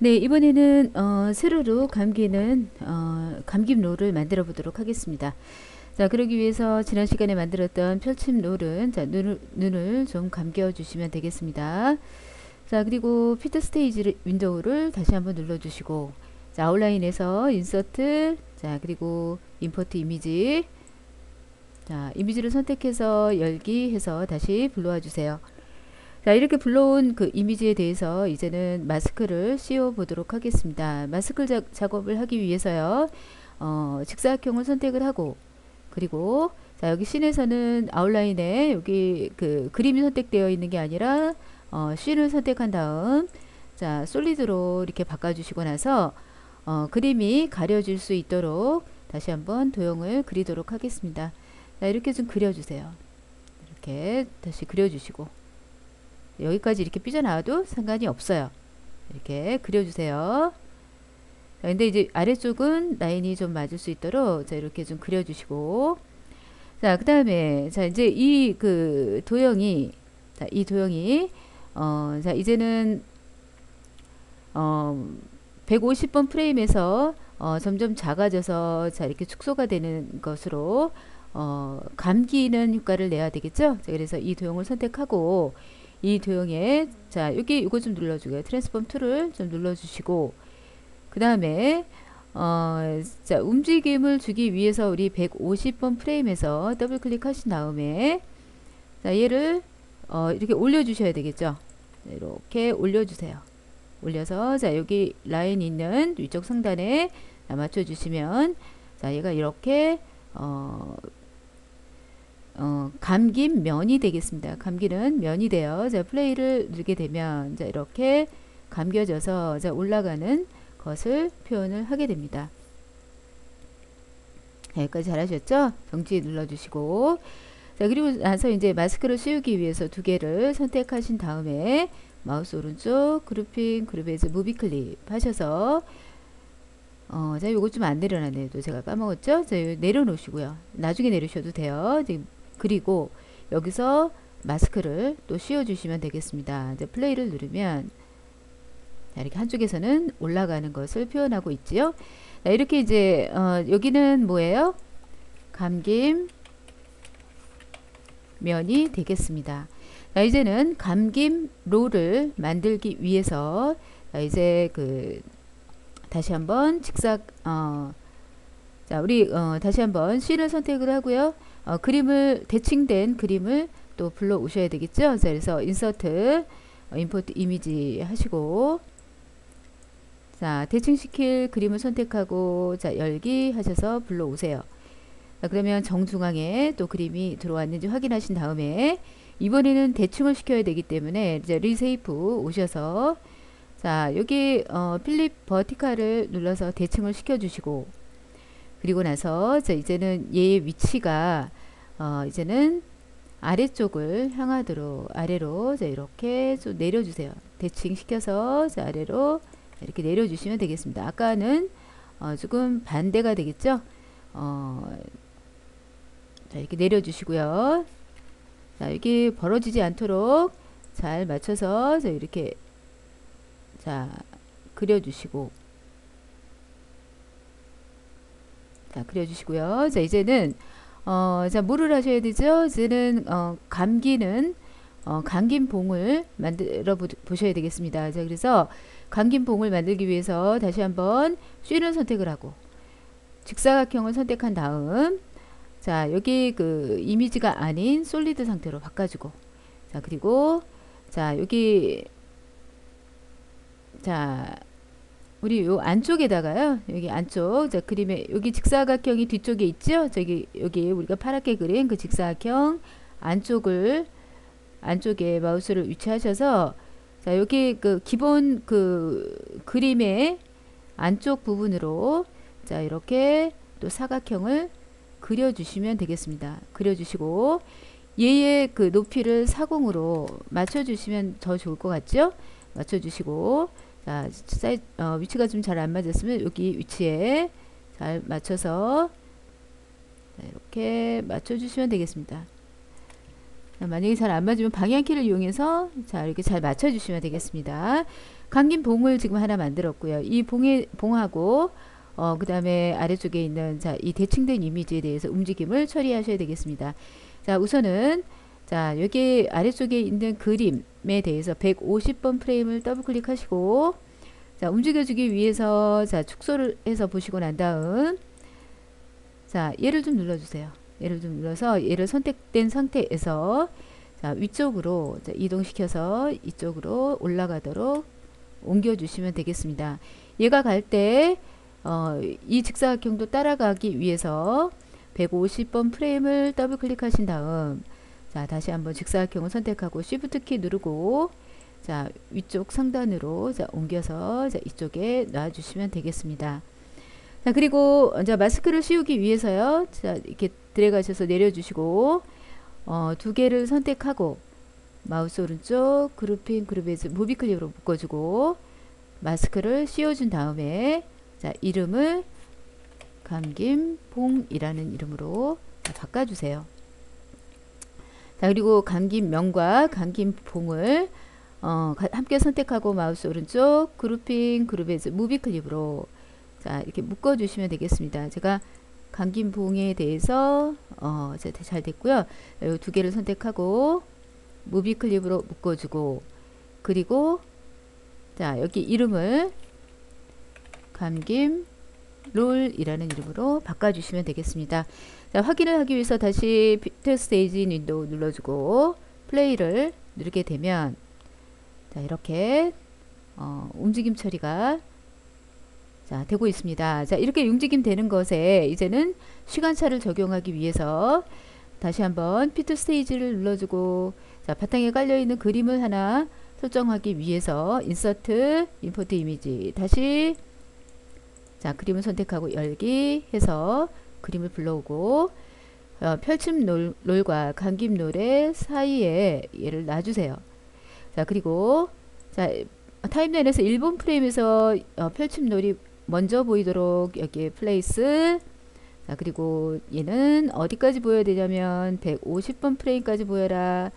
네, 이번에는 어, 세로로 감기는 어, 감김롤을 만들어 보도록 하겠습니다. 자, 그러기 위해서 지난 시간에 만들었던 펼침 롤은 자, 눈을, 눈을 좀 감겨 주시면 되겠습니다. 자, 그리고 Fit Stage Window를 다시 한번 눌러 주시고 자, Outline에서 Insert 자, 그리고 Import Image 자, 이미지를 선택해서 열기 해서 다시 불러와 주세요. 자 이렇게 불러온 그 이미지에 대해서 이제는 마스크를 씌워 보도록 하겠습니다. 마스크 자, 작업을 하기 위해서요. 어, 직사각형을 선택을 하고 그리고 자 여기 씬에서는 아웃라인에 여기 그 그림이 선택되어 있는 게 아니라 어, 씬을 선택한 다음 자 솔리드로 이렇게 바꿔 주시고 나서 어, 그림이 가려질 수 있도록 다시 한번 도형을 그리도록 하겠습니다. 자 이렇게 좀 그려주세요. 이렇게 다시 그려주시고 여기까지 이렇게 삐져나와도 상관이 없어요. 이렇게 그려주세요. 자, 근데 이제 아래쪽은 라인이 좀 맞을 수 있도록 자, 이렇게 좀 그려주시고 자, 그 다음에 자, 이제 이 그 도형이 자, 이 도형이 어, 자, 이제는 어, 150번 프레임에서 어, 점점 작아져서 자, 이렇게 축소가 되는 것으로 어, 감기는 효과를 내야 되겠죠? 자, 그래서 이 도형을 선택하고 이 도형에 자 여기 이거 좀 눌러주고요. Transform tool을 좀 눌러주시고 그 다음에 어, 자 움직임을 주기 위해서 우리 150번 프레임에서 더블 클릭하신 다음에 자 얘를 어, 이렇게 올려주셔야 되겠죠. 이렇게 올려주세요. 올려서 자 여기 라인 있는 위쪽 상단에 맞춰주시면 자 얘가 이렇게 어, 어, 감긴 면이 되겠습니다. 감기는 면이 돼요. 자, 플레이를 누르게 되면 자, 이렇게 감겨져서 자, 올라가는 것을 표현을 하게 됩니다. 여기까지 잘하셨죠? 정지 눌러주시고 자 그리고 나서 이제 마스크를 씌우기 위해서 두 개를 선택하신 다음에 마우스 오른쪽 Grouping Group as Movie Clip 하셔서 어, 자 요거 좀 안 내려놨네요. 또 제가 까먹었죠? 자 내려놓으시고요. 나중에 내리셔도 돼요. 그리고 여기서 마스크를 또 씌워주시면 되겠습니다. 이제 플레이를 누르면 이렇게 한쪽에서는 올라가는 것을 표현하고 있지요. 이렇게 이제 어, 여기는 뭐예요? 감김 면이 되겠습니다. 자, 이제는 감김 롤을 만들기 위해서 자, 이제 그 다시 한번 직삭 어, 자 우리 어, 다시 한번 C를 선택을 하고요. 어, 그림을 대칭된 그림을 또 불러 오셔야 되겠죠. 자, 그래서 인서트 어, 임포트 이미지 하시고 자 대칭시킬 그림을 선택하고 자 열기 하셔서 불러 오세요. 자, 그러면 정중앙에 또 그림이 들어왔는지 확인하신 다음에 이번에는 대칭을 시켜야 되기 때문에 이제 리세이프 오셔서 자 여기 어, 필립 버티칼을 눌러서 대칭을 시켜 주시고 그리고 나서 자 이제는 얘의 위치가 어 이제는 아래쪽을 향하도록 아래로 자 이렇게 좀 내려주세요. 대칭 시켜서 자 아래로 이렇게 내려주시면 되겠습니다. 아까는 어 조금 반대가 되겠죠. 어 자 이렇게 내려주시고요. 자 여기 벌어지지 않도록 잘 맞춰서 자 이렇게 자 그려주시고 자, 그려주시고요. 자, 이제는, 어, 자, 뭐를 하셔야 되죠? 이제는, 어, 감기는, 어, 감긴 봉을 만들어 보, 셔야 되겠습니다. 자, 그래서 감긴 봉을 만들기 위해서 다시 한번 쉬는 선택을 하고, 직사각형을 선택한 다음, 자, 여기 그 이미지가 아닌 솔리드 상태로 바꿔주고, 자, 그리고, 자, 여기, 자, 우리 요 안쪽에다가요. 여기 안쪽 자 그림에 여기 직사각형이 뒤쪽에 있죠. 저기 여기 우리가 파랗게 그린 그 직사각형 안쪽을 안쪽에 마우스를 위치하셔서 자 여기 그 기본 그 그림의 안쪽 부분으로 자 이렇게 또 사각형을 그려 주시면 되겠습니다. 그려 주시고 얘의 그 높이를 사공으로 맞춰 주시면 더 좋을 것 같죠? 맞춰 주시고 자, 사이, 어, 위치가 좀 잘 안 맞았으면 여기 위치에 잘 맞춰서 자, 이렇게 맞춰주시면 되겠습니다. 자, 만약에 잘 안 맞으면 방향키를 이용해서 자 이렇게 잘 맞춰주시면 되겠습니다. 감긴 봉을 지금 하나 만들었고요. 이 봉에 봉하고 어, 그 다음에 아래쪽에 있는 자, 이 대칭된 이미지에 대해서 움직임을 처리하셔야 되겠습니다. 자, 우선은 자, 여기 아래쪽에 있는 그림에 대해서 150번 프레임을 더블 클릭하시고 자, 움직여주기 위해서 자, 축소를 해서 보시고 난 다음 자, 얘를 좀 눌러 주세요. 얘를 좀 눌러서 얘를 선택된 상태에서 자, 위쪽으로 자, 이동시켜서 이쪽으로 올라가도록 옮겨 주시면 되겠습니다. 얘가 갈때 어, 이 직사각형도 따라가기 위해서 150번 프레임을 더블 클릭하신 다음 자 다시 한번 직사각형을 선택하고 Shift 키 누르고 자 위쪽 상단으로 자 옮겨서 자 이쪽에 놔 주시면 되겠습니다. 자 그리고 자 마스크를 씌우기 위해서요 자 이렇게 들어가셔서 내려 주시고 어, 두 개를 선택하고 마우스 오른쪽 Grouping Group as Movie Clip으로 묶어 주고 마스크를 씌워 준 다음에 자, 이름을 감김봉이라는 이름으로 바꿔 주세요. 자, 그리고 감김면과 감김봉을 어, 함께 선택하고 마우스 오른쪽 Grouping Group as Movie Clip으로 자, 이렇게 묶어 주시면 되겠습니다. 제가 감김봉에 대해서 어, 잘 됐고요. 두 개를 선택하고 movie clip으로 묶어 주고 그리고 자, 여기 이름을 감김 롤이라는 이름으로 바꿔주시면 되겠습니다. 자, 확인을 하기 위해서 다시 fit stage window 눌러주고 플레이를 누르게 되면 자 이렇게 어, 움직임 처리가 자 되고 있습니다. 자 이렇게 움직임 되는 것에 이제는 시간차를 적용하기 위해서 다시 한번 fit stage를 눌러주고 자 바탕에 깔려 있는 그림을 하나 설정하기 위해서 insert import image 다시 자, 그림을 선택하고 열기 해서 그림을 불러오고 어, 펼침 롤, 롤과 감김 롤의 사이에 얘를 놔주세요. 자, 그리고 자, timeline에서 1번 프레임에서 어, 펼침 롤이 먼저 보이도록 여기에 place 자, 그리고 얘는 어디까지 보여야 되냐면 150번 프레임까지 보여라.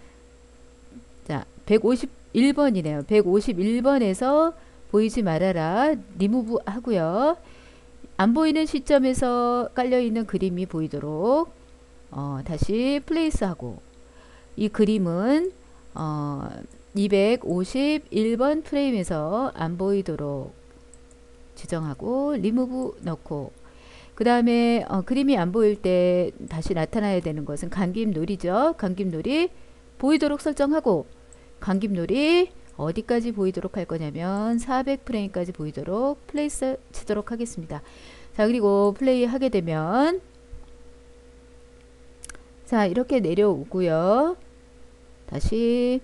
자, 151번이네요. 151번에서 보이지 말아라. 리무브 하고요. 안 보이는 시점에서 깔려 있는 그림이 보이도록 어, 다시 place하고 이 그림은 어, 251번 프레임에서 안 보이도록 지정하고 리무브 넣고 그 다음에 어, 그림이 안 보일 때 다시 나타나야 되는 것은 감김 롤이죠. 감김 롤이 보이도록 설정하고 감김 롤이 어디까지 보이도록 할 거냐면 400프레임까지 보이도록 place 치도록 하겠습니다. 자 그리고 플레이 하게 되면 자 이렇게 내려오고요. 다시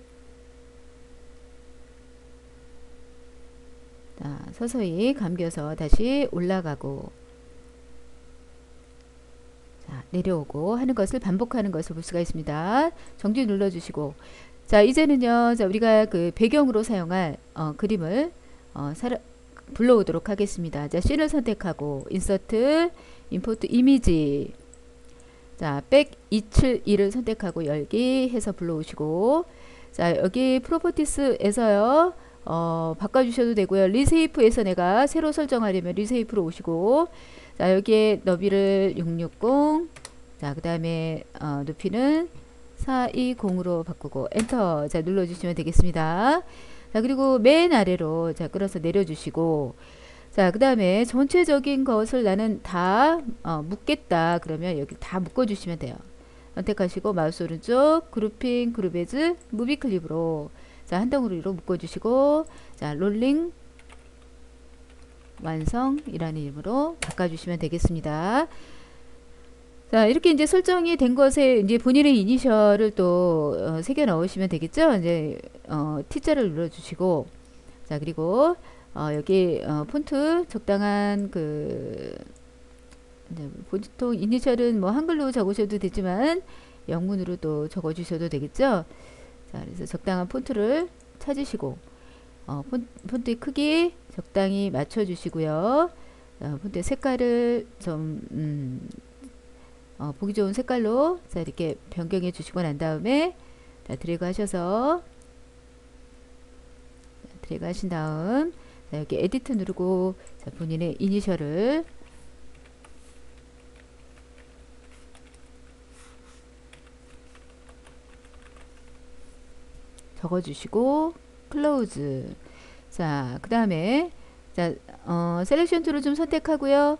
자, 서서히 감겨서 다시 올라가고 자, 내려오고 하는 것을 반복하는 것을 볼 수가 있습니다. 정지 눌러주시고 자 이제는요 자, 우리가 그 배경으로 사용할 어, 그림을 어, 사라, 불러오도록 하겠습니다 자 씬을 선택하고 인서트 import image 자, 백 272를 선택하고 열기 해서 불러오시고 자, 여기 properties에서요. 어, 바꿔주셔도 되고요. reshape에서 내가 새로 설정하려면 reshape로 오시고 자, 여기에 너비를 660 자, 그 다음에 어, 높이는 420으로 바꾸고 엔터 자 눌러주시면 되겠습니다. 자 그리고 맨 아래로 자 끌어서 내려주시고 자 그 다음에 전체적인 것을 나는 다 어, 묶겠다 그러면 여기 다 묶어주시면 돼요. 선택하시고 마우스 오른쪽 grouping group as movie clip으로 자 한 덩어리로 묶어주시고 자 롤링 완성이라는 이름으로 바꿔주시면 되겠습니다. 자, 이렇게 이제 설정이 된 것에 이제 본인의 이니셜을 또 어, 새겨 넣으시면 되겠죠. 이제 어, T자를 눌러 주시고 자 그리고 어, 여기 어, 폰트 적당한 그 보통 이니셜은 뭐 한글로 적으셔도 되지만 영문으로 또 적어 주셔도 되겠죠. 자, 그래서 적당한 폰트를 찾으시고 어, 폰, 폰트의 크기 적당히 맞춰 주시고요. 어, 폰트의 색깔을 좀 음, 어, 보기 좋은 색깔로 자 이렇게 변경해 주시고 난 다음에 자, 드래그 하셔서 자, 드래그 하신 다음 자, 여기 edit 누르고 자, 본인의 이니셜을 적어주시고 close. 자 그 다음에 자 어, selection tool을 좀 선택하고요.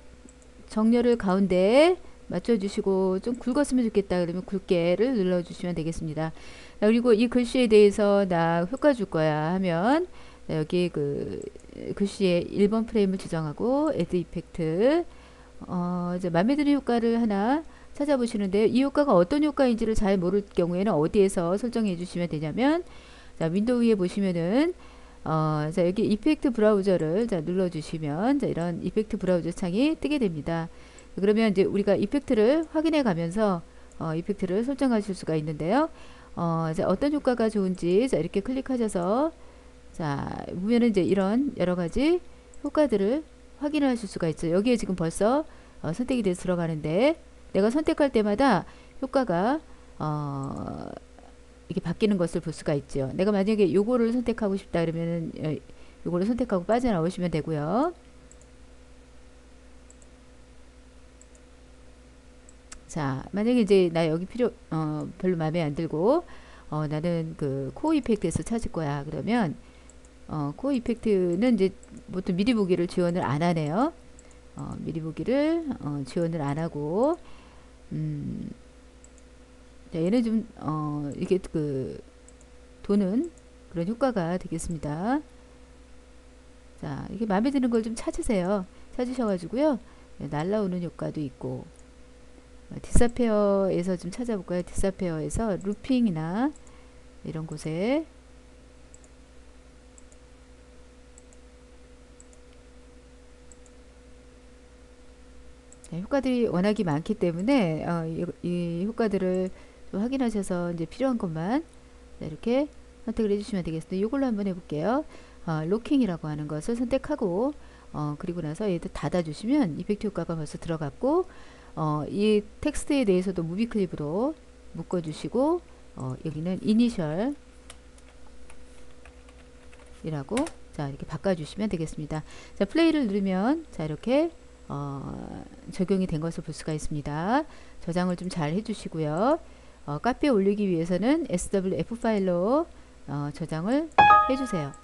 정렬을 가운데 맞춰주시고 좀 굵었으면 좋겠다 그러면 굵게를 눌러주시면 되겠습니다 자, 그리고 이 글씨에 대해서 나 효과 줄 거야 하면 자, 여기 그 글씨의 1번 프레임을 지정하고 add effect 어, 이제 마음에 드는 효과를 하나 찾아보시는데 이 효과가 어떤 효과인지를 잘 모를 경우에는 어디에서 설정해 주시면 되냐면 자 윈도우 위에 보시면은 어, 자 여기 effect browser를 자 눌러 주시면 자 이런 effect browser 창이 뜨게 됩니다. 그러면 이제 우리가 이펙트를 확인해 가면서 어, 이펙트를 설정하실 수가 있는데요. 어, 자 어떤 효과가 좋은지 자 이렇게 클릭하셔서 자 보면은 이제 이런 여러 가지 효과들을 확인하실 수가 있죠. 여기에 지금 벌써 어, 선택이 돼서 들어가는데 내가 선택할 때마다 효과가 어, 이게 바뀌는 것을 볼 수가 있죠. 내가 만약에 요거를 선택하고 싶다 그러면은 어, 요거를 선택하고 빠져나오시면 되고요. 자, 만약에 이제 나 여기 필요 어, 별로 마음에 안 들고 어, 나는 그 코어 이펙트에서 찾을 거야. 그러면 어, 코어 이펙트는 이제 보통 미리 보기를 지원을 안 하네요. 어, 미리 보기를 어, 지원을 안 하고 음, 자, 얘는 좀 어, 이게 그 도는 그런 효과가 되겠습니다. 자, 이게 마음에 드는 걸 좀 찾으세요. 찾으셔가지고요. 네, 날라오는 효과도 있고 어, 디사페어에서 좀 찾아볼까요? 디사페어에서 루핑이나 이런 곳에 네, 효과들이 워낙이 많기 때문에 어, 이, 이, 효과들을 좀 확인하셔서 이제 필요한 것만 네, 이렇게 선택을 해주시면 되겠습니다. 이걸로 한번 해볼게요. 어, rocking이라고 하는 것을 선택하고 어, 그리고 나서 얘도 닫아주시면 effect 효과가 벌써 들어갔고 어, 이 텍스트에 대해서도 movie clip으로 묶어주시고 어, 여기는 이니셜 이라고 자 이렇게 바꿔주시면 되겠습니다. 자 플레이를 누르면 자 이렇게 어, 적용이 된 것을 볼 수가 있습니다. 저장을 좀 잘 해주시고요. 어, 카페에 올리기 위해서는 SWF 파일로 어, 저장을 해주세요.